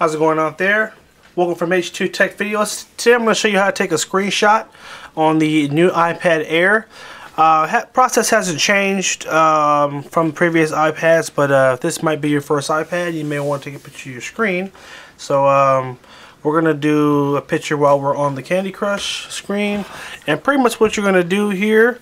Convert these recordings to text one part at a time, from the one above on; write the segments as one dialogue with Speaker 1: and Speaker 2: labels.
Speaker 1: How's it going out there? Welcome from H2 Tech Videos. Today I'm going to show you how to take a screenshot on the new iPad Air. Uh, process hasn't changed um, from previous iPads, but uh, this might be your first iPad. You may want to take a picture of your screen. So um, we're going to do a picture while we're on the Candy Crush screen. And pretty much what you're going to do here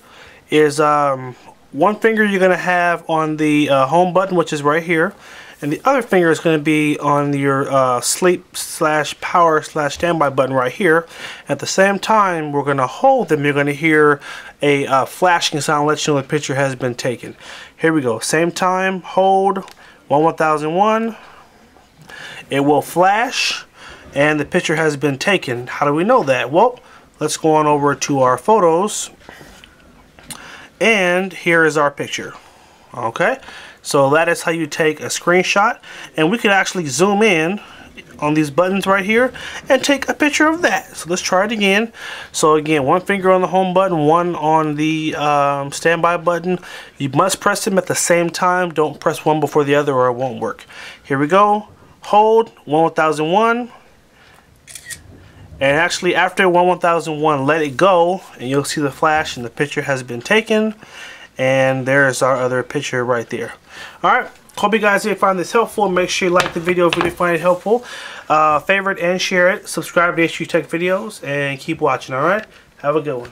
Speaker 1: is um, one finger you're going to have on the uh, home button, which is right here and the other finger is going to be on your uh, sleep slash power slash standby button right here. At the same time we're going to hold them you're going to hear a uh, flashing sound let you know the picture has been taken. Here we go same time hold 1 1001 it will flash and the picture has been taken. How do we know that? Well let's go on over to our photos. And here is our picture okay so that is how you take a screenshot and we could actually zoom in on these buttons right here and take a picture of that. So let's try it again. So again, one finger on the home button, one on the um, standby button. You must press them at the same time. Don't press one before the other or it won't work. Here we go. Hold 1001. And actually after 1001, let it go and you'll see the flash and the picture has been taken. And there's our other picture right there. Alright, hope you guys did find this helpful. Make sure you like the video if you did find it helpful. Uh, favorite and share it. Subscribe to H2 Tech videos and keep watching, alright? Have a good one.